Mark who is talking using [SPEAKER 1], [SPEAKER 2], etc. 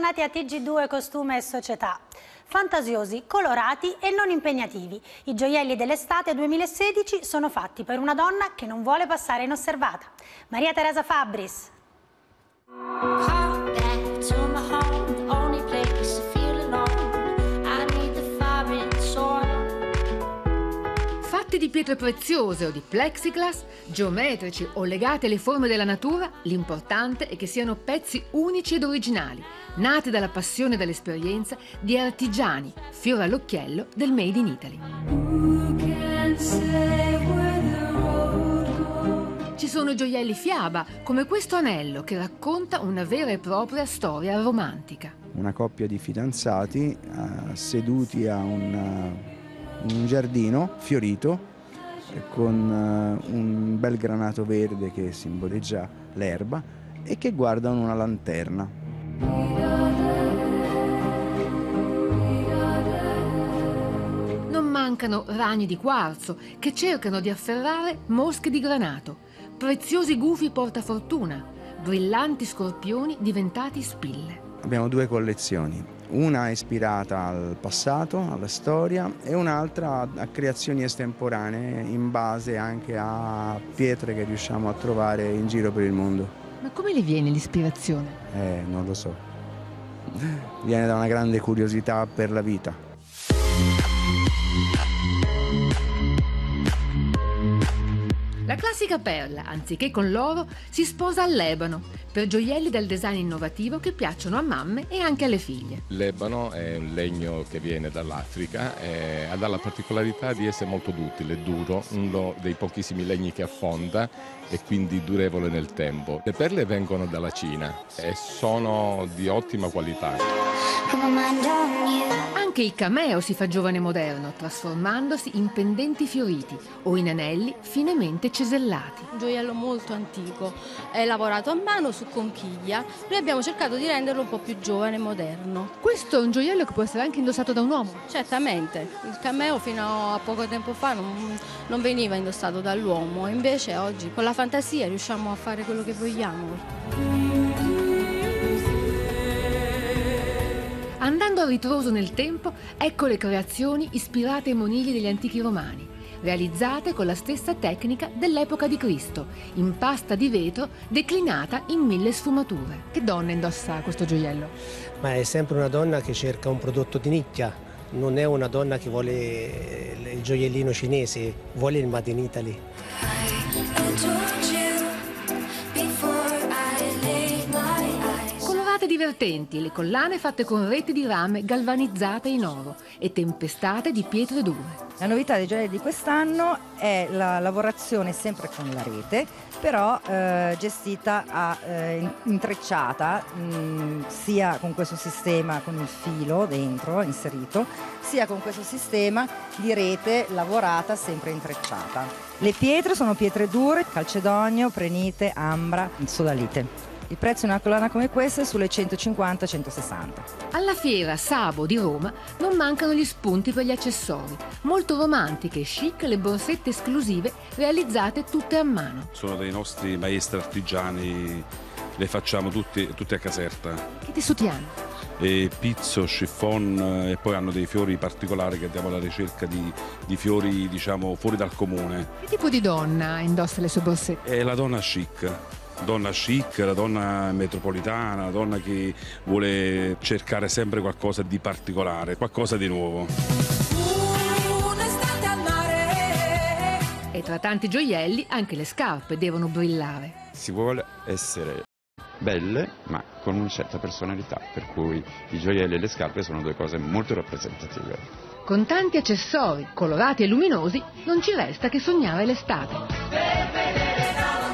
[SPEAKER 1] bentornati a TG2 Costume e Società. Fantasiosi, colorati e non impegnativi, i gioielli dell'estate 2016 sono fatti per una donna che non vuole passare inosservata. Maria Teresa Fabris.
[SPEAKER 2] Pietre preziose o di plexiglass, geometrici o legati alle forme della natura, l'importante è che siano pezzi unici ed originali, nati dalla passione e dall'esperienza di artigiani, fiore all'occhiello del Made in Italy. Ci sono gioielli fiaba, come questo anello che racconta una vera e propria storia romantica.
[SPEAKER 3] Una coppia di fidanzati eh, seduti a un, uh, un giardino fiorito con uh, un bel granato verde che simboleggia l'erba e che guardano una lanterna.
[SPEAKER 2] Non mancano ragni di quarzo che cercano di afferrare mosche di granato, preziosi gufi portafortuna, brillanti scorpioni diventati spille.
[SPEAKER 3] Abbiamo due collezioni, una ispirata al passato, alla storia e un'altra a creazioni estemporanee in base anche a pietre che riusciamo a trovare in giro per il mondo.
[SPEAKER 2] Ma come le viene l'ispirazione?
[SPEAKER 3] Eh, non lo so. Viene da una grande curiosità per la vita.
[SPEAKER 2] Classica perla, anziché con l'oro, si sposa al lebano, per gioielli dal design innovativo che piacciono a mamme e anche alle figlie.
[SPEAKER 4] L'ebano è un legno che viene dall'Africa e ha la particolarità di essere molto duttile, duro, uno dei pochissimi legni che affonda e quindi durevole nel tempo. Le perle vengono dalla Cina e sono di ottima qualità.
[SPEAKER 2] Anche il cameo si fa giovane e moderno, trasformandosi in pendenti fioriti o in anelli finemente cesellati.
[SPEAKER 5] Un gioiello molto antico, è lavorato a mano su conchiglia. Noi abbiamo cercato di renderlo un po' più giovane e moderno.
[SPEAKER 2] Questo è un gioiello che può essere anche indossato da un uomo?
[SPEAKER 5] Certamente, il cameo fino a poco tempo fa non, non veniva indossato dall'uomo, invece oggi con la fantasia riusciamo a fare quello che vogliamo.
[SPEAKER 2] Andando a ritroso nel tempo, ecco le creazioni ispirate ai monili degli antichi romani, realizzate con la stessa tecnica dell'epoca di Cristo, in pasta di vetro declinata in mille sfumature. Che donna indossa questo gioiello?
[SPEAKER 6] Ma è sempre una donna che cerca un prodotto di nicchia, non è una donna che vuole il gioiellino cinese, vuole il Made in Italy.
[SPEAKER 2] Divertenti le collane fatte con reti di rame galvanizzate in oro e tempestate di pietre dure.
[SPEAKER 7] La novità dei gioielli di quest'anno è la lavorazione sempre con la rete, però eh, gestita a, eh, intrecciata mh, sia con questo sistema con il filo dentro inserito, sia con questo sistema di rete lavorata sempre intrecciata. Le pietre sono pietre dure, calcedonio, prenite, ambra, sodalite. Il prezzo di una collana come questa è sulle 150-160.
[SPEAKER 2] Alla fiera Sabo di Roma non mancano gli spunti per gli accessori. Molto romantiche e chic le borsette esclusive realizzate tutte a mano.
[SPEAKER 8] Sono dei nostri maestri artigiani, le facciamo tutti, tutte a Caserta.
[SPEAKER 2] Che tessuti hanno?
[SPEAKER 8] E pizzo, chiffon e poi hanno dei fiori particolari che andiamo alla ricerca di, di, fiori diciamo fuori dal comune.
[SPEAKER 2] Che tipo di donna indossa le sue borsette?
[SPEAKER 8] È la donna chic donna chic, la donna metropolitana, la donna che vuole cercare sempre qualcosa di particolare, qualcosa di nuovo.
[SPEAKER 2] E tra tanti gioielli anche le scarpe devono brillare.
[SPEAKER 9] Si vuole essere belle ma con una certa personalità, per cui i gioielli e le scarpe sono due cose molto rappresentative.
[SPEAKER 2] Con tanti accessori colorati e luminosi non ci resta che sognare l'estate.